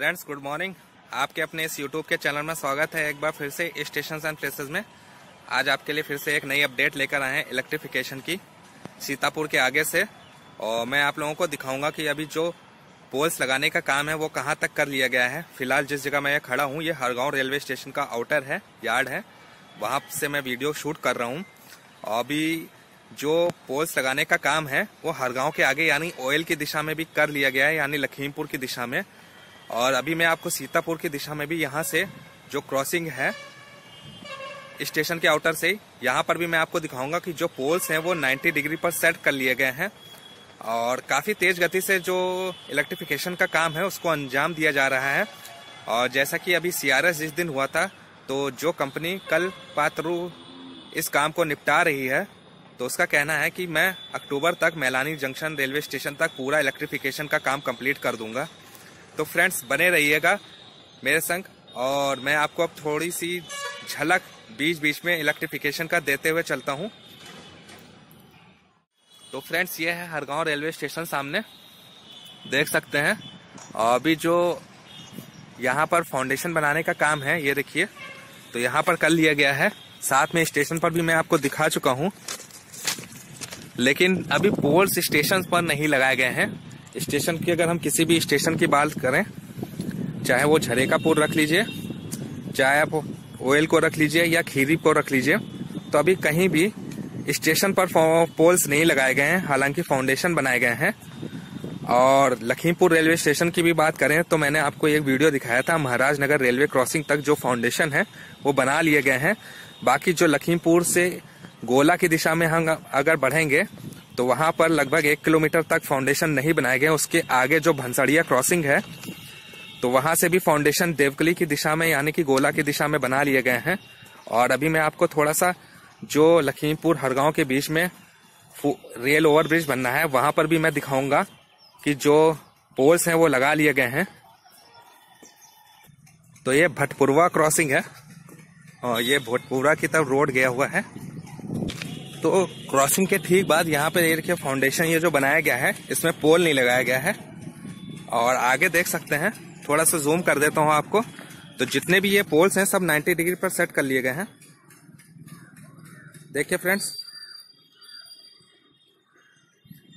Friends good morning आपके अपने इस यूट्यूब के चैनल में स्वागत है एक बार फिर से स्टेशन एंड प्लेसेस में। आज आपके लिए फिर से एक नई अपडेट लेकर आए हैं इलेक्ट्रिफिकेशन की, सीतापुर के आगे से। और मैं आप लोगों को दिखाऊँगा कि अभी जो पोल्स लगाने का काम है वो कहाँ तक कर लिया गया है। फ़िलहाल जिस जगह मैं खड़ा हूँ, ये हरगांव रेलवे स्टेशन का आउटर है यार्ड है। वहाँ से मैं वीडियो शूट कर रहा हूँ। अभी जो पोल्स लगाने का काम है, वो हरगांव के आगे यानी ऑयल की दिशा में भी कर लिया गया है, यानी लखीमपुर की दिशा में। और अभी मैं आपको सीतापुर की दिशा में भी यहाँ से जो क्रॉसिंग है स्टेशन के आउटर से यहाँ पर भी मैं आपको दिखाऊँगा कि जो पोल्स हैं वो 90 डिग्री पर सेट कर लिए गए हैं। और काफ़ी तेज गति से जो इलेक्ट्रिफिकेशन का काम है, उसको अंजाम दिया जा रहा है। और जैसा कि अभी सीआरएस जिस दिन हुआ था तो जो कंपनी कल पात्रु इस काम को निपटा रही है तो उसका कहना है कि मैं अक्टूबर तक मैलानी जंक्शन रेलवे स्टेशन तक पूरा इलेक्ट्रिफिकेशन का काम कंप्लीट कर दूँगा। तो फ्रेंड्स, बने रहिएगा मेरे संग, और मैं आपको अब थोड़ी सी झलक बीच बीच में इलेक्ट्रिफिकेशन का देते हुए चलता हूँ। तो फ्रेंड्स, ये है हरगांव रेलवे स्टेशन सामने, देख सकते हैं। और अभी जो यहाँ पर फाउंडेशन बनाने का काम है, ये देखिए तो यहाँ पर कर लिया गया है। साथ में स्टेशन पर भी मैं आपको दिखा चुका हूँ, लेकिन अभी पोल्स स्टेशन पर नहीं लगाए गए हैं। स्टेशन की अगर हम किसी भी स्टेशन की बात करें, चाहे वो झरेका पुल रख लीजिए, चाहे आप ओयल को रख लीजिए या खीरी को रख लीजिए तो अभी कहीं भी स्टेशन पर पोल्स नहीं लगाए गए हैं, हालाँकि फाउंडेशन बनाए गए हैं। और लखीमपुर रेलवे स्टेशन की भी बात करें तो मैंने आपको एक वीडियो दिखाया था महाराज नगर रेलवे क्रॉसिंग तक जो फाउंडेशन है, वो बना लिए गए हैं। बाकी जो लखीमपुर से गोला की दिशा में हम अगर बढ़ेंगे तो वहाँ पर लगभग एक किलोमीटर तक फाउंडेशन नहीं बनाए गए। उसके आगे जो भंसड़िया क्रॉसिंग है तो वहाँ से भी फाउंडेशन देवकली की दिशा में, यानी कि गोला की दिशा में बना लिए गए हैं। और अभी मैं आपको थोड़ा सा जो लखीमपुर हरगांव के बीच में रेल ओवर ब्रिज बनना है, वहाँ पर भी मैं दिखाऊँगा कि जो पोल्स हैं वो लगा लिए गए हैं। तो ये भटपुरवा क्रॉसिंग है, और ये भटपुरा की तरफ़ रोड गया हुआ है। तो क्रॉसिंग के ठीक बाद यहाँ पे देखिए फाउंडेशन ये जो बनाया गया है, इसमें पोल नहीं लगाया गया है। और आगे देख सकते हैं, थोड़ा सा जूम कर देता हूँ आपको। तो जितने भी ये पोल्स हैं, सब 90 डिग्री पर सेट कर लिए गए हैं। देखिए फ्रेंड्स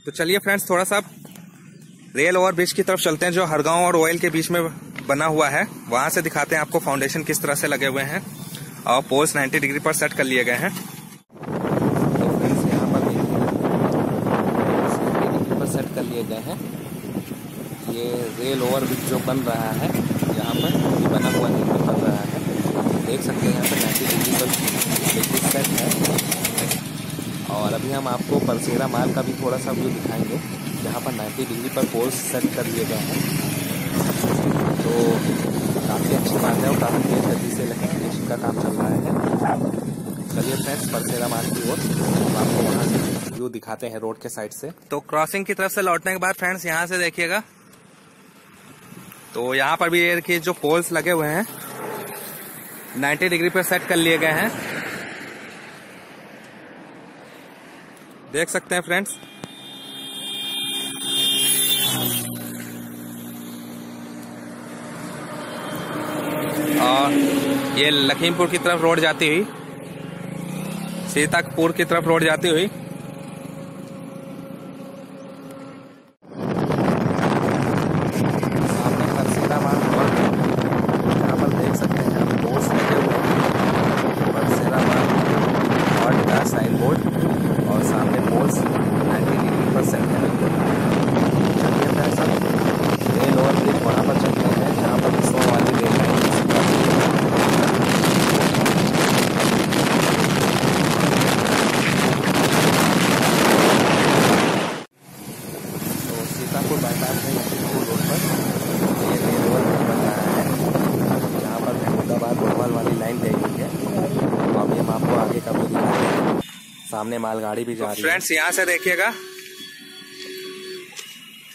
तो चलिए फ्रेंड्स थोड़ा सा रेल ओवर ब्रिज की तरफ़ चलते हैं, जो हरगांव और ऑयल के बीच में बना हुआ है। वहाँ से दिखाते हैं आपको फाउंडेशन किस तरह से लगे हुए हैं। और पोल्स 90 डिग्री पर सेट कर लिए गए हैं। सेट कर लिए गए हैं। ये रेल ओवर ब्रिज जो बन रहा है, यहाँ पर ये बना हुआ नहीं बन रहा है। देख सकते हैं यहाँ पर नाइन्टी डिग्री पर बिल्कुल सेट है। और अभी हम आपको परसेरा माल का भी थोड़ा सा व्यू दिखाएँगे, जहाँ पर 90 डिग्री पर पोल्स सेट कर लिए गए हैं। तो काफ़ी अच्छी बात है और काफ़ी तेज गति से इलेक्ट्रिफिकेशन का काम चल रहा है। चलिए फ्रेंड्स परसेरा मार्ग की ओर आपको वहाँ से व्यू दिखाते हैं रोड के साइड से। तो क्रॉसिंग की तरफ़ से लौटने के बाद फ्रेंड्स यहाँ से देखिएगा। तो यहाँ पर भी ये जो पोल्स लगे हुए हैं 90 डिग्री पर सेट कर लिए गए हैं। देख सकते हैं फ्रेंड्स और ये लखीमपुर की तरफ़ रोड जाती हुई सीतापुर की तरफ़ रोड जाती हुई साइन बोर्ड और सामने पोल्स 90 डिग्री पर सेट है चलिए सब रेल ओवर ब्रिज वहाँ पर चलते हैं जहाँ पर सौ वाली रेल तो सीतापुर बाईपास में लखीमपुर रोड पर ये रेल ओवर ब्रिज बन रहा है जहाँ पर महमूदाबाद भोपाल वाली लाइन गई हुई है तो अभी हम आपको आगे का भी दिखाते हैं सामने मालगाड़ी भी जा रही है। फ्रेंड्स यहाँ से देखिएगा।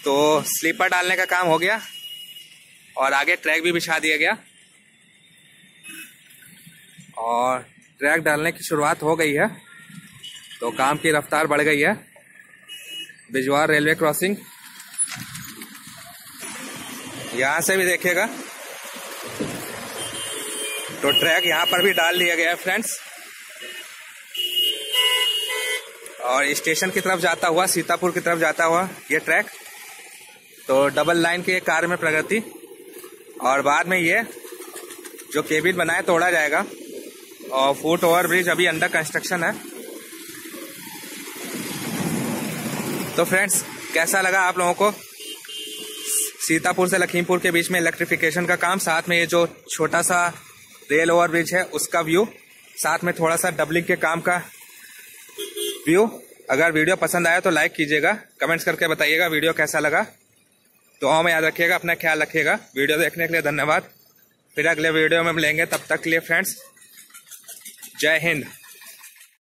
तो स्लीपर डालने का काम हो गया और आगे ट्रैक भी बिछा दिया गया। और ट्रैक डालने की शुरुआत हो गई है। तो काम की रफ्तार बढ़ गई है। बिजवार रेलवे क्रॉसिंग यहाँ से भी देखिएगा। तो ट्रैक यहाँ पर भी डाल दिया गया है फ्रेंड्स और स्टेशन की तरफ़ जाता हुआ, सीतापुर की तरफ़ जाता हुआ ये ट्रैक। तो डबल लाइन के कार में प्रगति। और बाद में ये जो केबिन बनाए तोड़ा जाएगा। और फुट ओवर ब्रिज अभी अंडर कंस्ट्रक्शन है। तो फ्रेंड्स कैसा लगा आप लोगों को? सीतापुर से लखीमपुर के बीच में इलेक्ट्रिफिकेशन का काम, साथ में ये जो छोटा सा रेल ओवर ब्रिज है, उसका व्यू साथ में थोड़ा सा डबलिंग के काम का व्यू अगर वीडियो पसंद आया तो लाइक कीजिएगा कमेंट्स करके बताइएगा वीडियो कैसा लगा। तो में याद रखिएगा, अपना ख्याल रखिएगा। वीडियो देखने के लिए धन्यवाद। फिर अगले वीडियो में लेंगे, तब तक के लिए फ्रेंड्स जय हिंद।